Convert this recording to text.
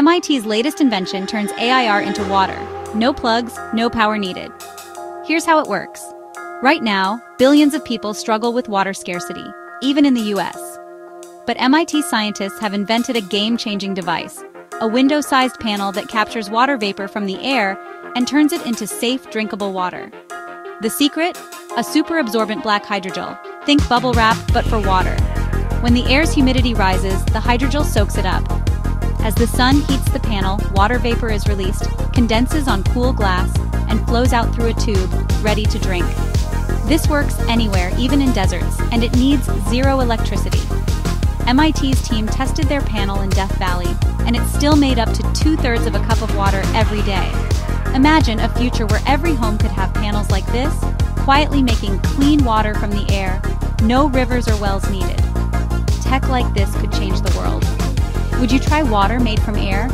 MIT's latest invention turns AIR into water. No plugs, no power needed. Here's how it works. Right now, billions of people struggle with water scarcity, even in the US. But MIT scientists have invented a game-changing device, a window-sized panel that captures water vapor from the air and turns it into safe, drinkable water. The secret? A super-absorbent black hydrogel. Think bubble wrap, but for water. When the air's humidity rises, the hydrogel soaks it up. As the sun heats the panel, water vapor is released, condenses on cool glass, and flows out through a tube, ready to drink. This works anywhere, even in deserts, and it needs zero electricity. MIT's team tested their panel in Death Valley, and it still made up to two-thirds of a cup of water every day. Imagine a future where every home could have panels like this, quietly making clean water from the air, no rivers or wells needed. Tech like this could change the world. Would you try water made from air?